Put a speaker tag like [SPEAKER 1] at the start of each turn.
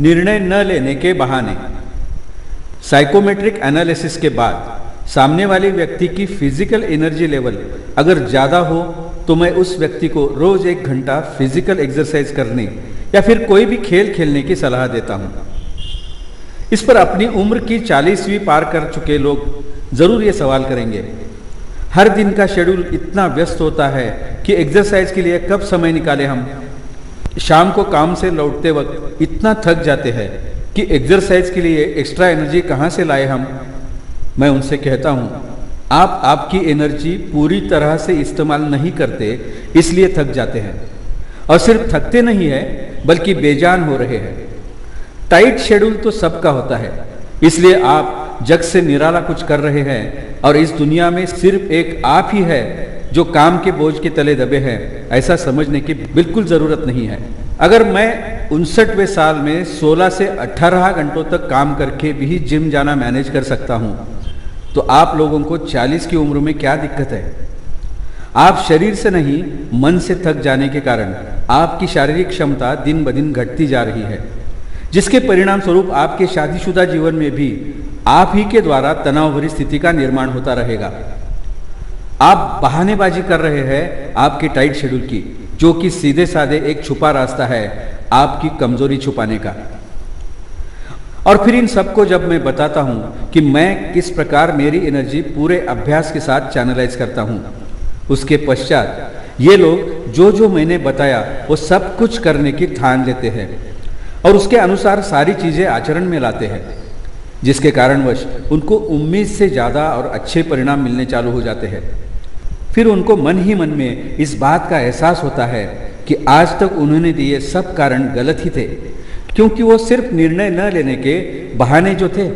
[SPEAKER 1] निर्णय न लेने के बहाने। साइकोमेट्रिक एनालिसिस के बाद, सामने वाले व्यक्ति की फ़िज़िकल एनर्जी लेवल अगर ज़्यादा हो तो मैं उस व्यक्ति को रोज एक घंटा फ़िज़िकल एक्सरसाइज करने या फिर कोई भी खेल खेलने की सलाह देता हूँ। इस पर अपनी उम्र की चालीसवीं पार कर चुके लोग ज़रूर ये सवाल करेंगे, हर दिन का शेड्यूल इतना व्यस्त होता है कि एक्सरसाइज के लिए कब समय निकाले हम? शाम को काम से लौटते वक्त इतना थक जाते हैं कि एक्सरसाइज के लिए एक्स्ट्रा एनर्जी कहाँ से लाए हम? मैं उनसे कहता हूँ, आप आपकी एनर्जी पूरी तरह से इस्तेमाल नहीं करते, इसलिए थक जाते हैं। और सिर्फ़ थकते नहीं है, बल्कि बेजान हो रहे हैं। टाइट शेड्यूल तो सबका होता है, इसलिए आप जग से निराला कुछ कर रहे हैं, और इस दुनिया में सिर्फ़ एक आप ही है जो काम के बोझ के तले दबे हैं, ऐसा समझने की बिल्कुल ज़रूरत नहीं है। अगर मैं उनसठवें साल में 16 से 18 घंटों तक काम करके भी जिम जाना मैनेज कर सकता हूँ तो आप लोगों को 40 की उम्र में क्या दिक्कत है? आप शरीर से नहीं, मन से थक जाने के कारण आपकी शारीरिक क्षमता दिन ब दिन घटती जा रही है, जिसके परिणाम स्वरूप आपके शादीशुदा जीवन में भी आप ही के द्वारा तनाव भरी स्थिति का निर्माण होता रहेगा। आप बहानेबाजी कर रहे हैं आपके टाइट शेड्यूल की, जो कि सीधे साधे एक छुपा रास्ता है आपकी कमज़ोरी छुपाने का। और फिर इन सबको जब मैं बताता हूँ कि मैं किस प्रकार मेरी एनर्जी पूरे अभ्यास के साथ चैनलाइज करता हूँ, उसके पश्चात ये लोग जो जो मैंने बताया, वो सब कुछ करने की ठान लेते हैं और उसके अनुसार सारी चीज़ें आचरण में लाते हैं, जिसके कारणवश उनको उम्मीद से ज़्यादा और अच्छे परिणाम मिलने चालू हो जाते हैं। फिर उनको मन ही मन में इस बात का एहसास होता है कि आज तक उन्होंने दिए सब कारण गलत ही थे, क्योंकि वो सिर्फ़ निर्णय न लेने के बहाने जो थे।